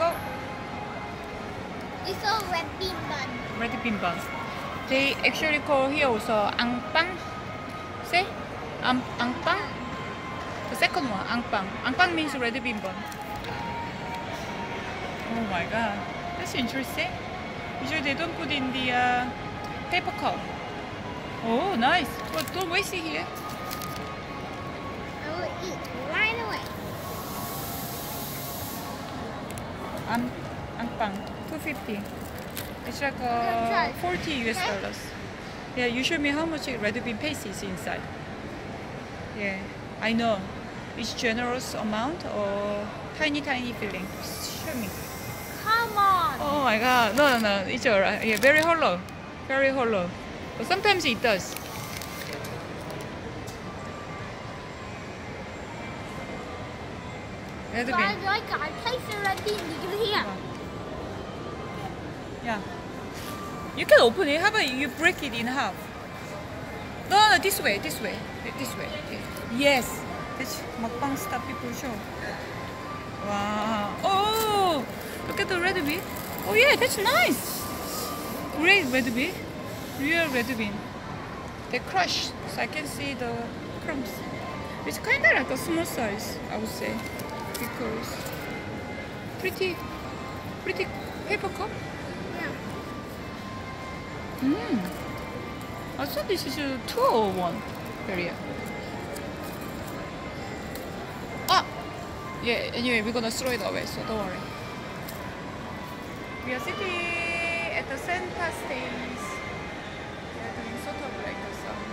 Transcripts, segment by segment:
go. It's all red bean bun. Red bean bun. They actually call here also angpang. Say? Ang angpang? The second one, angpang. Angpang means red bean bun. Oh my god. That's interesting. Usually they don't put in the uh, paper cup. Oh, nice. Well, don't waste it here. I will eat right away. Ang angpang, 250. It's like uh, 40 US dollars. Yeah, you show me how much red bean paste is inside. Yeah, I know. It's generous amount or tiny tiny filling. Show me. Come on. Oh my god, no no no, it's alright. Yeah, very hollow, very hollow. But sometimes it does. Red bean. Guys, like I place the red bean. You can hear. Yeah. You can open it. How about you break it in half? No, no, this way, this way, this way. Yes. That's mukbang stuff people show. Wow. Oh, look at the red bean. Oh yeah, that's nice. Great red bean. Real red bean. They crushed, so I can see the crumbs. It's kind of like a small size, I would say, because pretty, pretty paper cup. Yeah. Mm. I thought this is a 201 area. Ah! Yeah, anyway, we're gonna throw it away, so don't worry. We are sitting at the Santa stage. We are doing sort of like some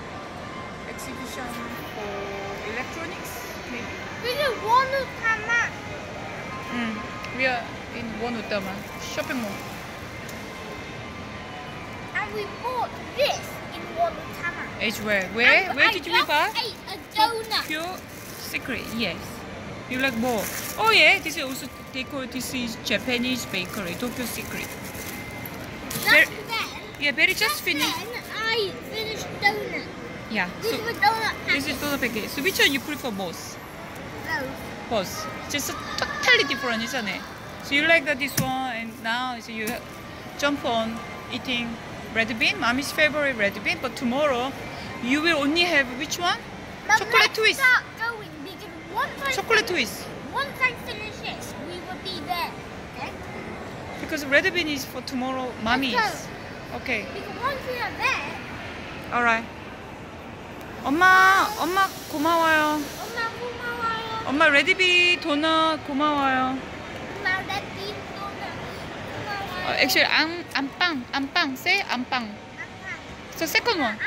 exhibition for electronics, maybe. This is one of Tama. Mm. We are in One Utama shopping mall. And we bought this in one. It's where? Where? And Where I did you buy? ate a donut. Pure secret, yes. You like more? Oh yeah, this is also they call this is Japanese bakery, Tokyo Secret. Just Very- then, Yeah, very just just finished. then I finished donut. Yeah. This So is donut this is donut package. So which one you prefer most? Those. Both. Just totally different, isn't it? So you like that this one, and now so you jump on eating red bean, mommy's favorite red bean. But tomorrow, you will only have which one? But Chocolate let's twist. start going because once I Chocolate twist. once I finish this, we will be there. Okay? Because red bean is for tomorrow, mommy's. Let's Okay. Because once we are there, Alright. 엄마, 엄마 고마워요. 엄마 고마워요. 엄마 레디비 도넛 고마워요. actually, I'm I'm bang I'm ampang. Say ampang. ampang. So second one.